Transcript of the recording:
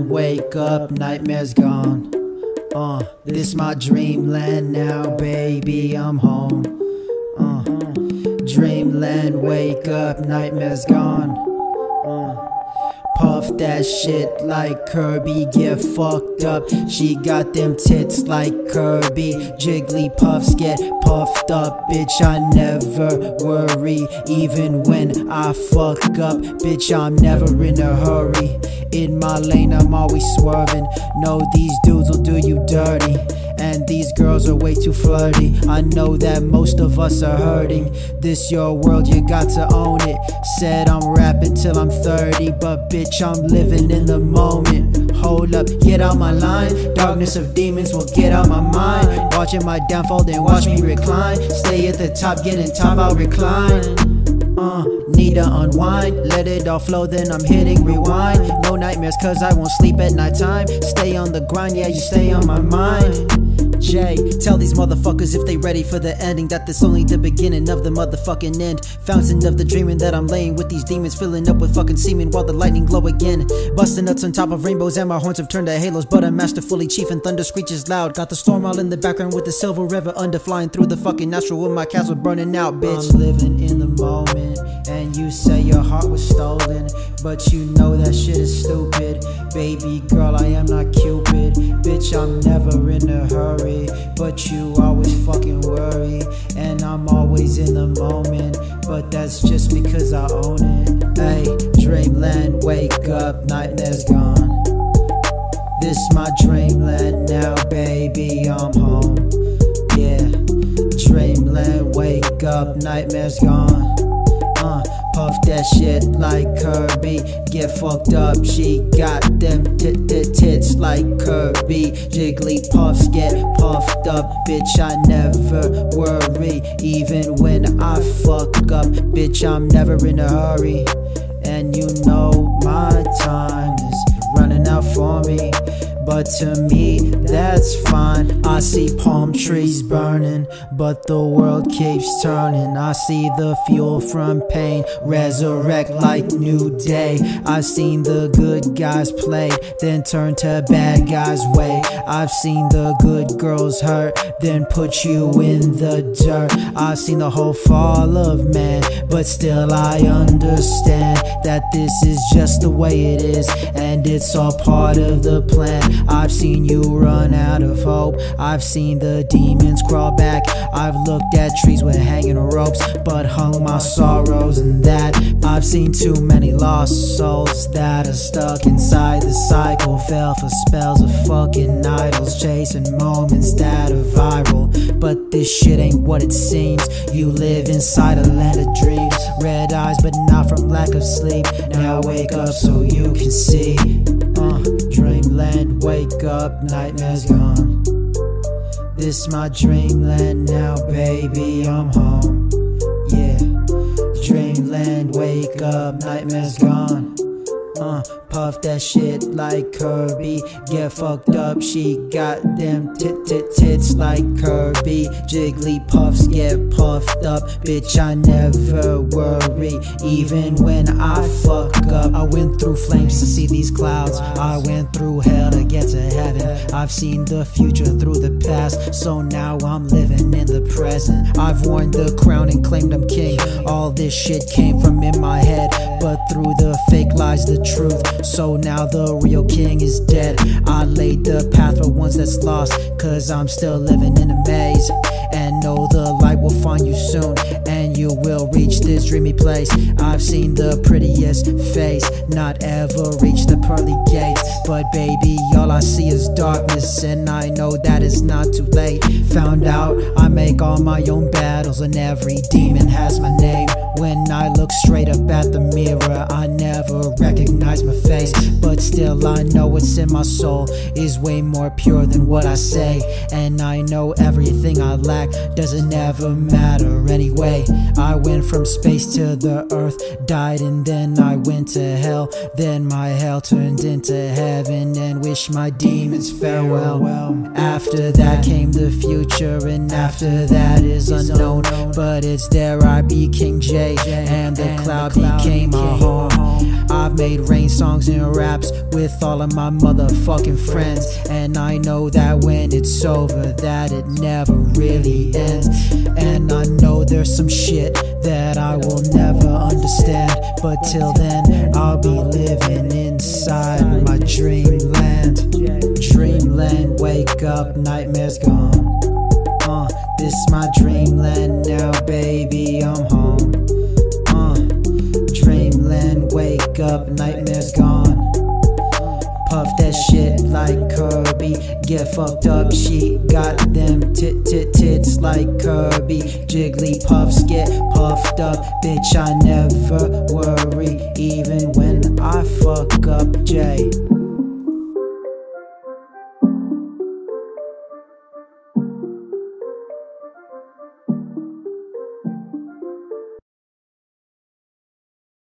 Wake up, nightmares gone. Uh, this my dreamland now, baby, I'm home. Uh, dreamland, wake up, nightmares gone. Puff that shit like Kirby, get fucked up. She got them tits like Kirby. Jigglypuffs get puffed up, bitch. I never worry, even when I fuck up, bitch. I'm never in a hurry. In my lane, I'm always swerving. No, these dudes will do you dirty. And these girls are way too flirty. I know that most of us are hurting. This your world, you got to own it. Said I'm rapping till I'm 30, but bitch, I'm living in the moment. Hold up, get out my line. Darkness of demons will get out my mind. Watching my downfall, then watch me recline. Stay at the top, getting top, I'll recline. Uh, need to unwind, let it all flow, then I'm hitting rewind. No nightmares, cause I won't sleep at nighttime. Stay on the grind, yeah, you stay on my mind. Jay, tell these motherfuckers if they ready for the ending that this only the beginning of the motherfucking end. Fountain of the dreaming that I'm laying with these demons, filling up with fucking semen while the lightning glow again. Busting nuts on top of rainbows and my horns have turned to halos, but I'm masterfully chief and thunder screeches loud. Got the storm all in the background with the silver river under flying through the fucking natural with my castle burning out, bitch. I'm living in the moment, and you say your heart was stolen, but you know that shit is stupid. Baby girl, I am not Cupid, bitch. I'm never in a hurry but you always fucking worry. And I'm always in the moment, but that's just because I own it. Hey, dreamland, wake up, nightmares gone. This my dreamland now, baby, I'm home. Yeah, dreamland, wake up, nightmares gone. Puff that shit like Kirby. Get fucked up, she got them tit tit tits like Kirby. Jigglypuffs get puffed up, bitch. I never worry, even when I fuck up, bitch. I'm never in a hurry, and you know my time is running out for me. But to me, that's fine. I see palm trees burning, but the world keeps turning. I see the fuel from pain resurrect like new day. I've seen the good guys play, then turn to bad guys' way. I've seen the good girls hurt, then put you in the dirt. I've seen the whole fall of man, but still I understand that this is just the way it is, and it's all part of the plan. I've seen you run out of hope. I've seen the demons crawl back. I've looked at trees with hanging ropes, but hung my sorrows in that. I've seen too many lost souls that are stuck inside the cycle. Fell for spells of fucking idols, chasing moments that are viral. But this shit ain't what it seems. You live inside a land of dreams. Red eyes, but not from lack of sleep. Now wake up so you can see. Uh, wake up, nightmares gone. This my dreamland now, baby, I'm home. Yeah, dreamland, wake up, nightmares gone. Uh, puff that shit like Kirby. Get fucked up, she got them tit tit tits like Kirby. Jigglypuffs get puffed up, bitch. I never worry, even when I fuck up. I went through flames to see these clouds. I went through hell to get to heaven. I've seen the future through the past, so now I'm living in the present. I've worn the crown and claimed I'm king. All this shit came from in my head, but through the fake lies, the truth. So now the real king is dead. I laid the path for ones that's lost, cause I'm still living in a maze. And know the light will find you soon, and you will reach this dreamy place. I've seen the prettiest face, not ever reach the pearly gates. But baby, all I see is darkness, and I know that it's not too late. Found out I make all my own battles, and every demon has my name. When I look straight up at the mirror, I never recognize my face. But still, I know what's in my soul is way more pure than what I say. And I know everything I lack doesn't ever matter anyway. I went from space to the earth, died, and then I went to hell. Then my hell turned into heaven, and wish my demons farewell. After that came the future, and after that is unknown. But it's there I be King J, and the cloud became my home. I've made rain songs and raps with all of my motherfucking friends, and I know that when it's over, that it never really ends. And I know there's some shit that I will never understand, but till then, I'll be living inside my dreamland. Dreamland, wake up, nightmares gone. Uh, this my dreamland now, baby, I'm up, nightmares gone. Puff that shit like Kirby. Get fucked up, she got them tit tit tits like Kirby. Jigglypuffs get puffed up, bitch. I never worry, even when I fuck up Jay.